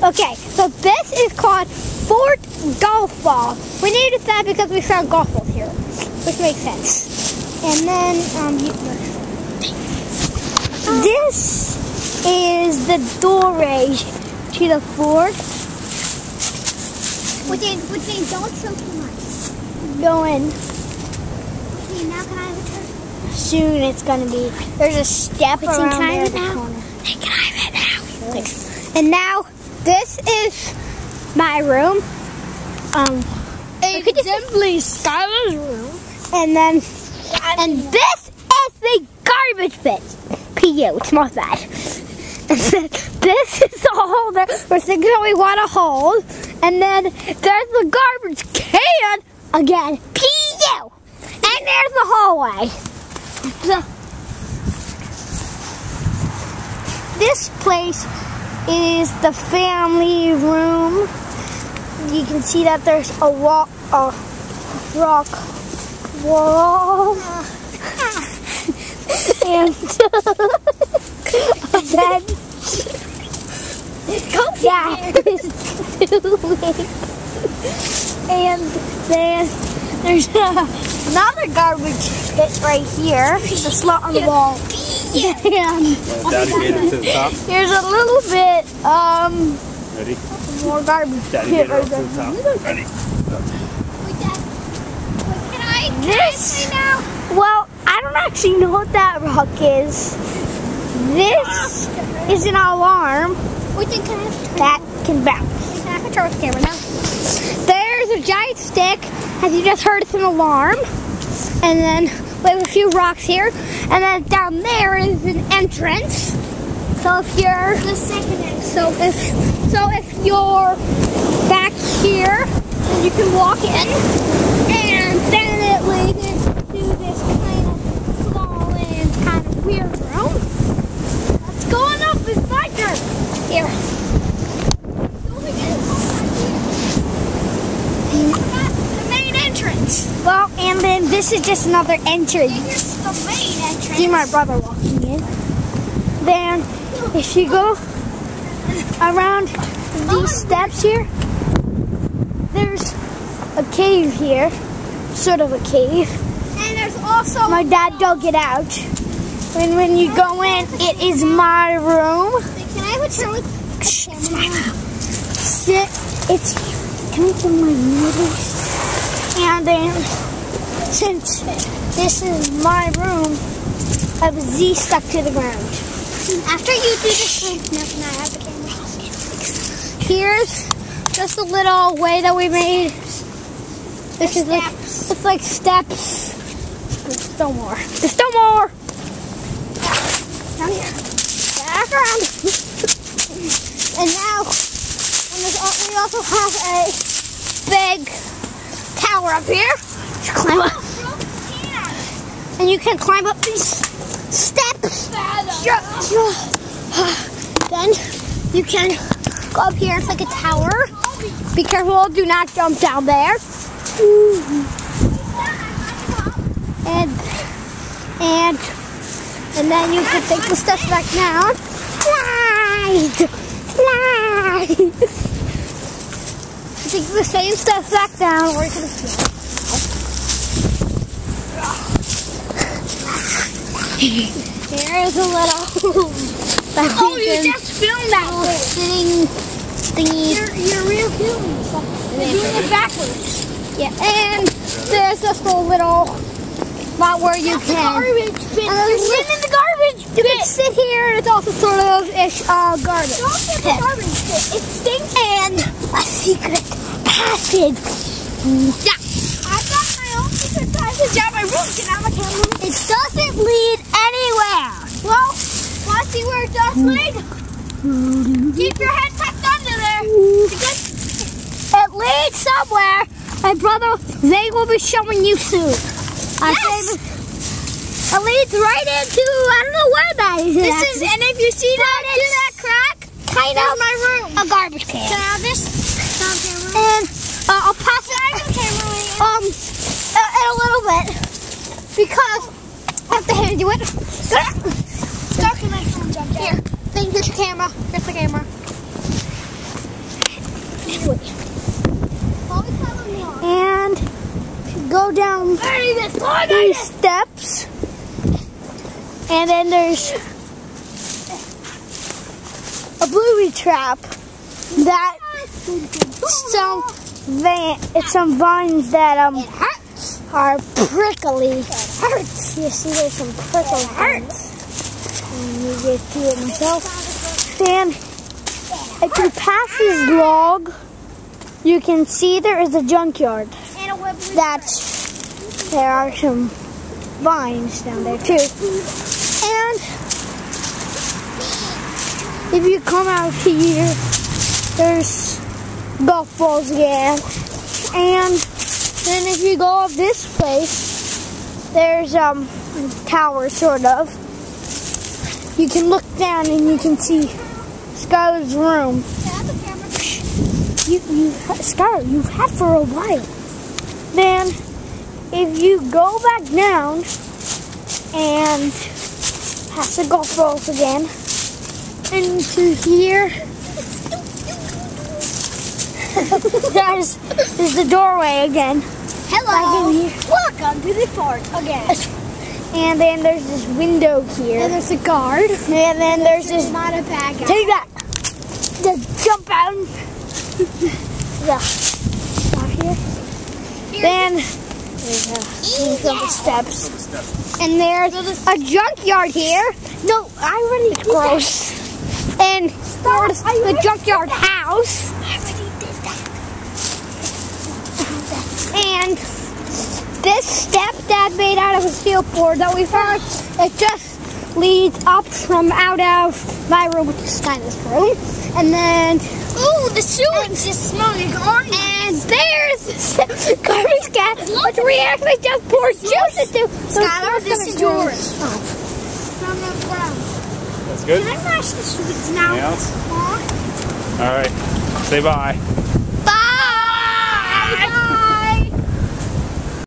Okay, so this is called Fort Golf Ball. We named it that because we found golf balls here, which makes sense. And then, um, this is the doorway to the fort. Which is, which means don't show too much. Going Okay, now can I have a turn? soon, it's gonna be. There's a step Wait, around in the now? corner. Hey, can I have it now? Thanks. And now this is my room. Um, A could you- simply Skylar's room. and then and this is the garbage bin. PU, it's not bad. And this is the hole that for things that we want to hold. And then there's the garbage can again. PU. And there's the hallway. So, this place is the family room. You can see that there's a wall, a rock wall, and a bed. Yeah, and then there's another garbage pit right here, the slot on the wall. And Daddy made it to the top. here's a little bit um Ready? more garbage Daddy pit it right up to the top. Ready? Wait, Dad. Wait, can I? Can This- I? Well, I don't actually know what that rock is. This is an alarm Wait, then can I have a turn? that can bounce. I have a turn with camera now? There's a giant stick, as you just heard, it's an alarm. And then we have a few rocks here. And then down there is an entrance. So if you're The second entrance. so if so if you're back here, then you can walk in, and then it leads into this kind of small and kind of weird room. What's going up is my turn. Here. The main entrance. Well, and then this is just another entrance. The main entrance. See my brother walking in. Then, if you go around these steps here, there's a cave here, sort of a cave. And there's also My dad dug it out. And when you go in, it is my room. Can I have a turn with Shh, it's camera my room. Sit. It's can I film my movies? And then, since this is my room, I have a Z stuck to the ground. After you do this room, now can I have the camera? Here's just a little way that we made. This is like Steps. it's like steps. There's still more. There's still more. Down here. Back around. and now, and we also have a big tower up here. to climb up. And you can climb up these steps. Then you can go up here. It's like a tower. Be careful, do not jump down there. And and and then you can take the steps back down. Slide! Slide! Take the same stuff back down. We're gonna Here's a little. Oh, you just filmed that little sitting thingy. You're, you're real filming. You're doing it backwards. Yeah, and there's just a little spot where you can. Garbage bin. You're sitting in the garbage You can sit here, and it's also sort of ish uh, garbage. The pit. garbage pit. It stinks. And a secret passage. Yeah. I've got my own secret passage down my room. I have a camera? It doesn't lead anywhere. Well, want to see where it does lead? Keep your head tucked under there. Because It leads somewhere. My brother, they will be showing you soon. I Yes. say it leads right into I don't know where that is. this is, and if you see that, do that crack, kind of my room. a garbage Can can. I have this? Down camera. And uh, I'll pass it. I have the camera? Um uh, in a little bit because I have to hand you it. Stuck in my phone jump Here, then get your camera. Get the camera. These steps. And then there's a bluey trap that some van, it's some vines that um are prickly. hurts. You see, there's some prickly hurts. And you get to it myself. Then, if you pass this log, you can see there is a junkyard. That there are some vines down there too. And if you come out here, there's golf balls again. And then if you go up this place, there's um tower sort of. You can look down and you can see Skylar's room. You, you, Skylar, you've had for a while. Then, if you go back down and pass the golf balls again into here, there's, there's the doorway again. Hello. Back in here. Welcome to the fort again. And then there's this window here. And there's a guard. And then there's this. Not a bad guy. Take that! Just jump out. yeah. Stop. Then these are the steps. And there's a junkyard here. No, I already gross. And there's the junkyard house. I already did that. And this step that made out of a steel board that we found, it just leads up from out of my room, which is Skylar's room. And then, Ooh, the sewage is smelling orange. And there's this garbage can, which we actually just poured juice into. So Skylar, it's this gonna is go- yours. From the ground. That's good. Can I flash the sewage now? Anything else? All right. Say bye.